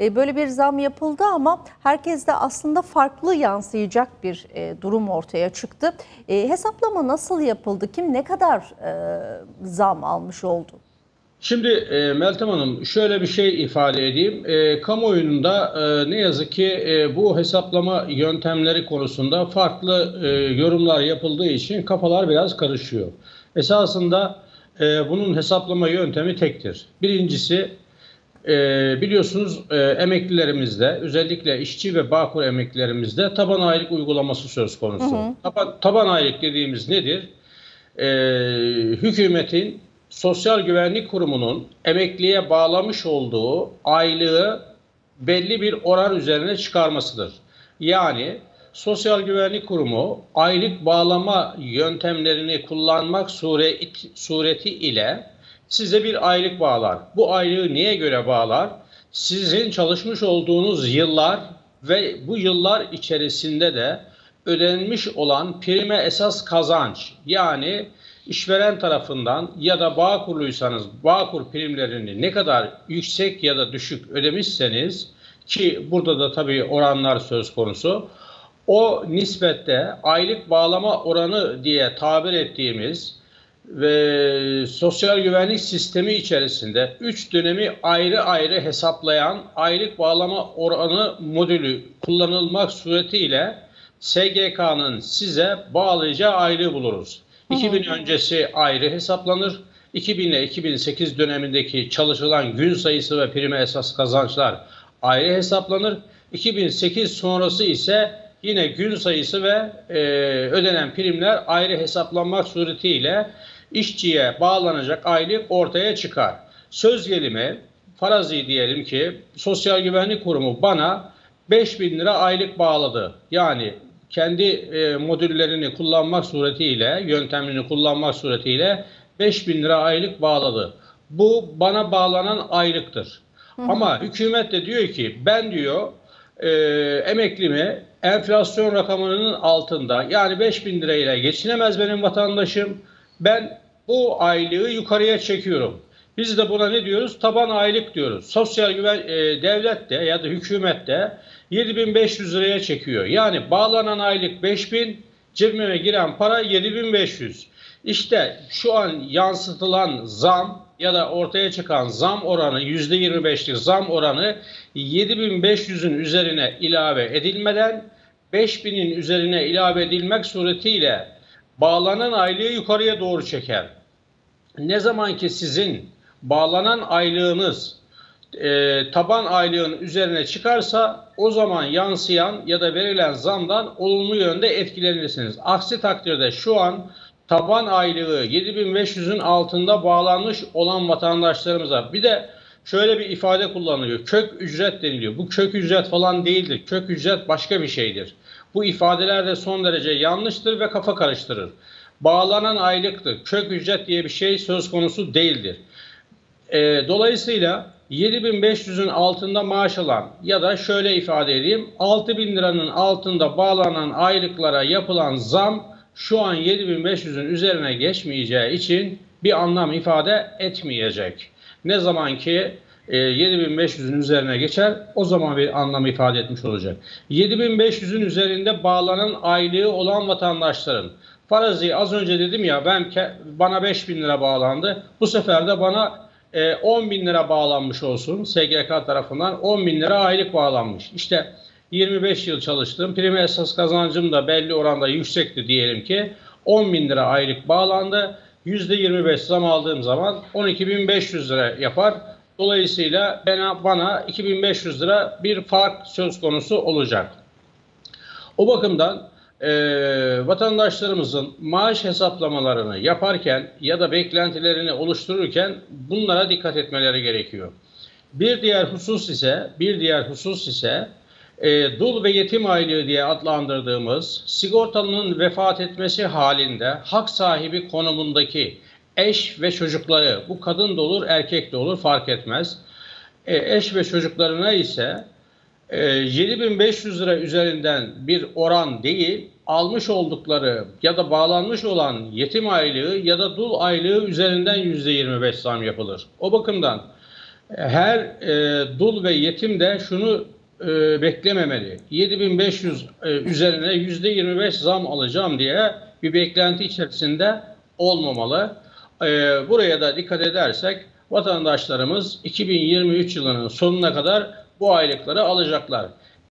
E, böyle bir zam yapıldı ama herkeste aslında farklı yansıyacak bir e, durum ortaya çıktı. E, hesaplama nasıl yapıldı? Kim ne kadar zam almış oldu? Şimdi Meltem Hanım şöyle bir şey ifade edeyim. E, kamuoyunda ne yazık ki bu hesaplama yöntemleri konusunda farklı yorumlar yapıldığı için kafalar biraz karışıyor. Esasında bunun hesaplama yöntemi tektir. Birincisi e, biliyorsunuz e, emeklilerimizde özellikle işçi ve bağkur emeklilerimizde taban aylık uygulaması söz konusu. Hı hı. Taban, taban aylık dediğimiz nedir? E, hükümetin Sosyal Güvenlik Kurumu'nun emekliye bağlamış olduğu aylığı belli bir oran üzerine çıkarmasıdır. Yani Sosyal Güvenlik Kurumu aylık bağlama yöntemlerini kullanmak sureti ile size bir aylık bağlar. Bu aylığı niye göre bağlar? Sizin çalışmış olduğunuz yıllar ve bu yıllar içerisinde de ödenmiş olan prime esas kazanç yani işveren tarafından ya da bağ kurluysanız bağ kur primlerini ne kadar yüksek ya da düşük ödemişseniz ki burada da tabii oranlar söz konusu o nispette aylık bağlama oranı diye tabir ettiğimiz ve sosyal güvenlik sistemi içerisinde 3 dönemi ayrı ayrı hesaplayan aylık bağlama oranı modülü kullanılmak suretiyle SGK'nın size bağlayacağı aylığı buluruz. 2000 öncesi ayrı hesaplanır. 2000 ile 2008 dönemindeki çalışılan gün sayısı ve prime esas kazançlar ayrı hesaplanır. 2008 sonrası ise yine gün sayısı ve e, ödenen primler ayrı hesaplanmak suretiyle işçiye bağlanacak aylık ortaya çıkar. Söz gelimi farazi diyelim ki Sosyal Güvenlik Kurumu bana 5000 lira aylık bağladı. Yani kendi e, modüllerini kullanmak suretiyle, yöntemini kullanmak suretiyle 5000 lira aylık bağladı. Bu bana bağlanan aylıktır. Hı hı. Ama hükümet de diyor ki ben diyor e, emeklimi enflasyon rakamının altında yani 5000 lirayla geçinemez benim vatandaşım. Ben bu aylığı yukarıya çekiyorum. Biz de buna ne diyoruz? Taban aylık diyoruz. Sosyal güven e, devlet de ya da hükümet de 7500 liraya çekiyor. Yani bağlanan aylık 5000, cebime giren para 7500. İşte şu an yansıtılan zam ya da ortaya çıkan zam oranı %25'lik zam oranı 7500'ün üzerine ilave edilmeden 5000'in üzerine ilave edilmek suretiyle bağlanan aylığı yukarıya doğru çeker. Ne zaman ki sizin bağlanan aylığınız e, taban aylığın üzerine çıkarsa o zaman yansıyan ya da verilen zamdan olumlu yönde etkilenirsiniz. Aksi takdirde şu an taban aylığı 7500'ün altında bağlanmış olan vatandaşlarımıza bir de şöyle bir ifade kullanılıyor. Kök ücret deniliyor. Bu kök ücret falan değildir. Kök ücret başka bir şeydir. Bu ifadeler de son derece yanlıştır ve kafa karıştırır. Bağlanan aylıktır. Kök ücret diye bir şey söz konusu değildir. E, dolayısıyla 7500'ün altında maaş alan ya da şöyle ifade edeyim 6000 liranın altında bağlanan aylıklara yapılan zam şu an 7500'ün üzerine geçmeyeceği için bir anlam ifade etmeyecek. Ne zaman ki e, 7500'ün üzerine geçer o zaman bir anlam ifade etmiş olacak. 7500'ün üzerinde bağlanan aylığı olan vatandaşların farazi az önce dedim ya ben bana 5000 lira bağlandı. Bu sefer de bana e, 10 bin lira bağlanmış olsun SGK tarafından 10 bin lira aylık bağlanmış. İşte 25 yıl çalıştım. Prim esas kazancım da belli oranda yüksekti diyelim ki 10 bin lira aylık bağlandı. %25 zam aldığım zaman 12.500 lira yapar. Dolayısıyla bana, bana 2500 lira bir fark söz konusu olacak. O bakımdan e, vatandaşlarımızın maaş hesaplamalarını yaparken ya da beklentilerini oluştururken bunlara dikkat etmeleri gerekiyor. Bir diğer husus ise bir diğer husus ise e, dul ve yetim aylığı diye adlandırdığımız sigortalının vefat etmesi halinde hak sahibi konumundaki eş ve çocukları bu kadın da olur erkek de olur fark etmez. E, eş ve çocuklarına ise 7500 ee, lira üzerinden bir oran değil, almış oldukları ya da bağlanmış olan yetim aylığı ya da dul aylığı üzerinden %25 zam yapılır. O bakımdan her e, dul ve yetim de şunu e, beklememeli. 7500 e, üzerine %25 zam alacağım diye bir beklenti içerisinde olmamalı. E, buraya da dikkat edersek vatandaşlarımız 2023 yılının sonuna kadar bu aylıkları alacaklar.